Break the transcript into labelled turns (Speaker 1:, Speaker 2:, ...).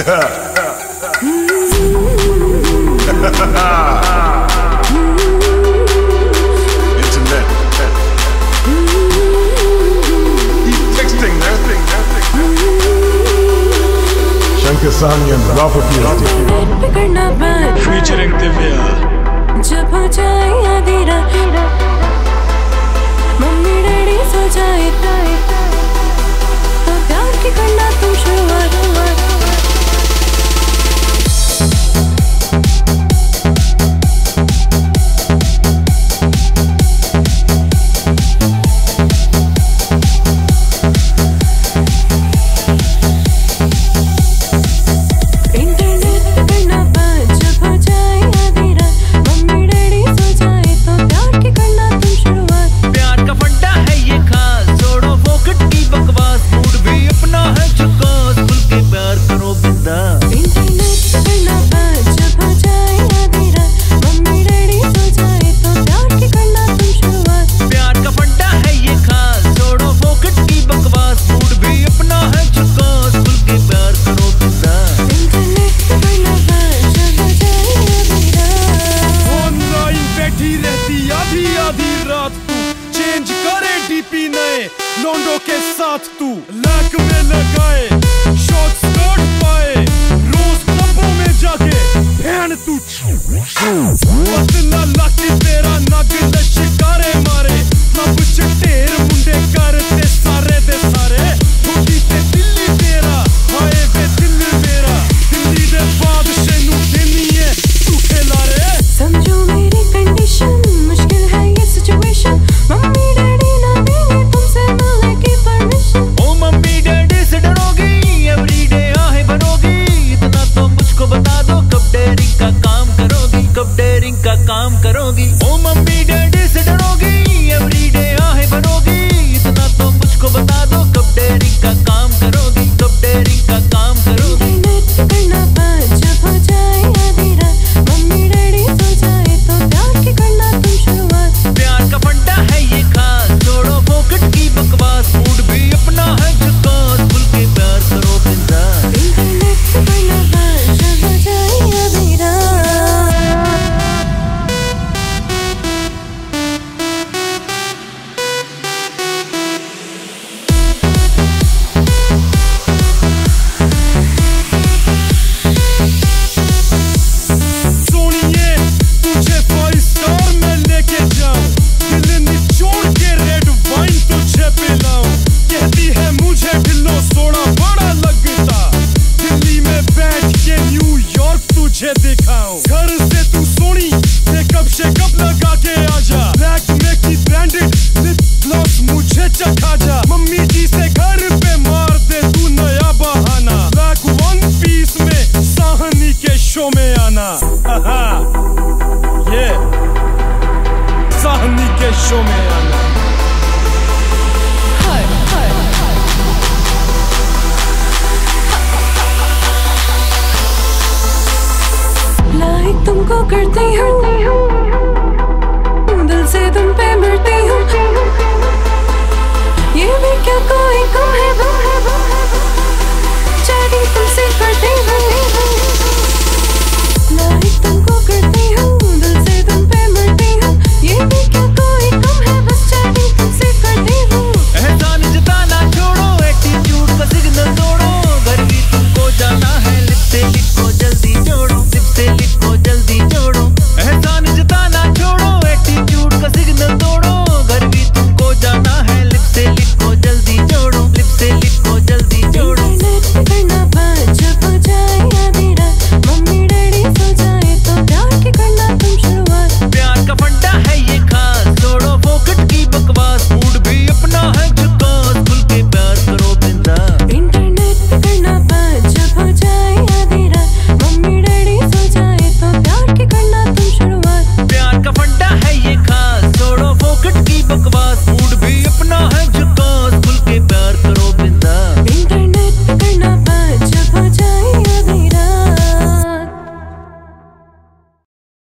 Speaker 1: Internet. Keep texting, nothing,
Speaker 2: nothing. Shankar Sanyan, Rafa
Speaker 3: Featuring Divya. लगाए shots पाए रोज क्लबों में जाके फ़ैन तू पतना तेरा नग लग Oh, mummy, daddy. चेकअप लगा के आजा। ब्लैक में ब्रांडेड लिप ग्लॉस मुझे चखा जा। मम्मी जी से घर पे मार दे तू नया बहाना। ब्लैक वन पीस में साहनी के शो में आना। ये साहनी के शो में आना। तुमको कर